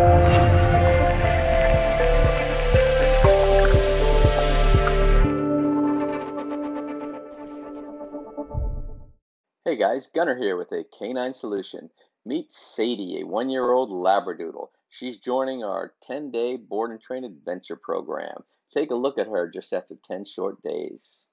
Hey guys, Gunner here with a K9 Solution. Meet Seidy, a one year old Labradoodle. She's joining our 10 day board and train adventure program. Take a look at her just after 10 short days.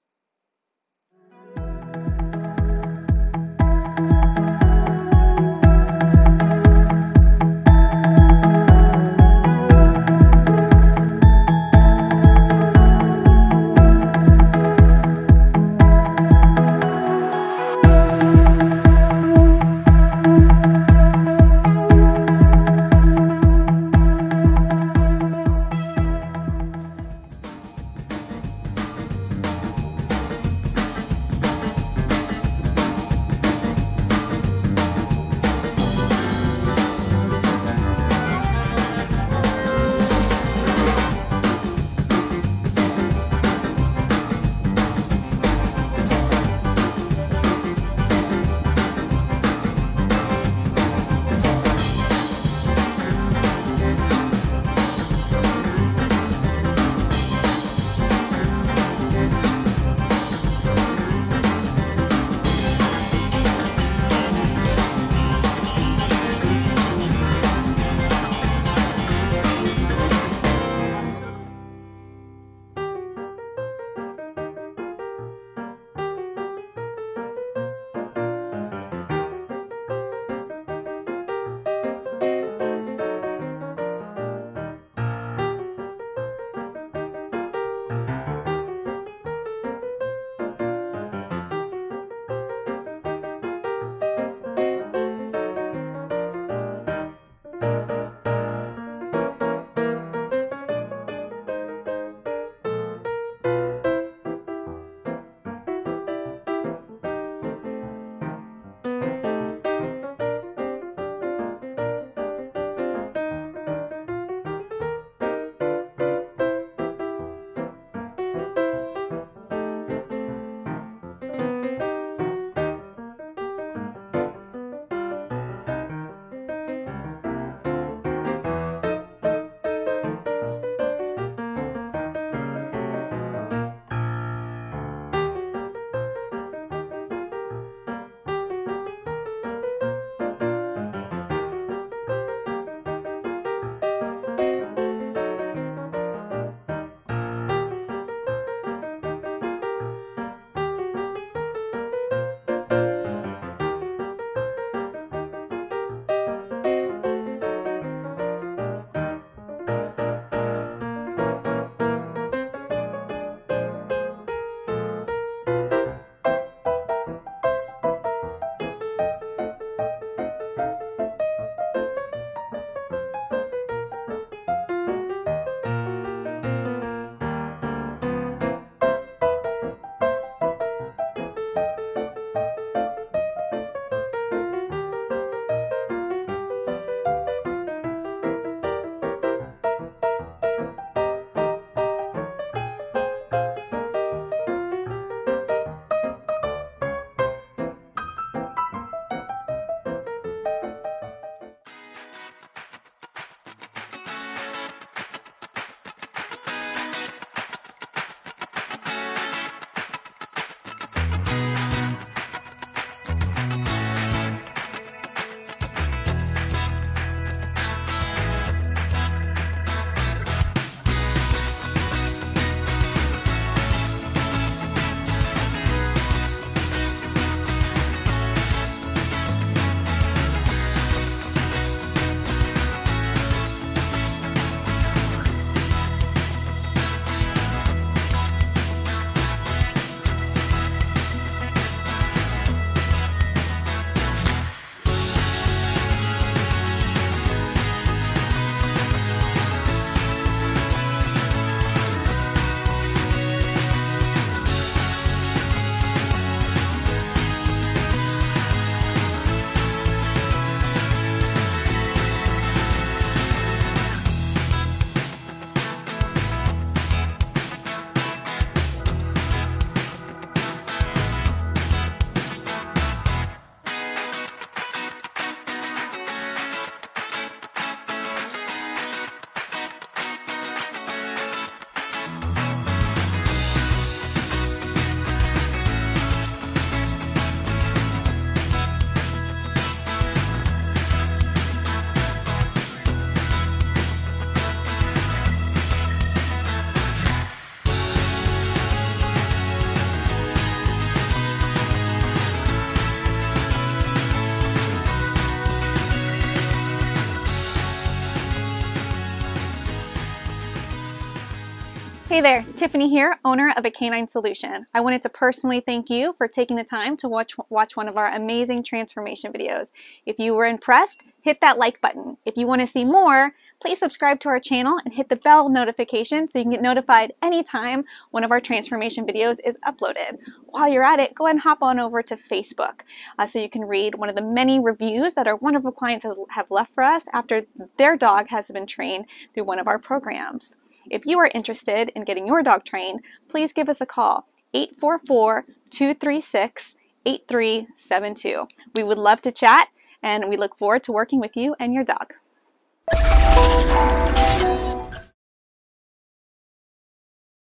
Hey there, Tiffany here, owner of A K9 Solution. I wanted to personally thank you for taking the time to watch, watch one of our amazing transformation videos. If you were impressed, hit that like button. If you want to see more, please subscribe to our channel and hit the bell notification so you can get notified anytime one of our transformation videos is uploaded. While you're at it, go and hop on over to Facebook uh, so you can read one of the many reviews that our wonderful clients has, have left for us after their dog has been trained through one of our programs. If you are interested in getting your dog trained, please give us a call 844 236 8372. We would love to chat and we look forward to working with you and your dog.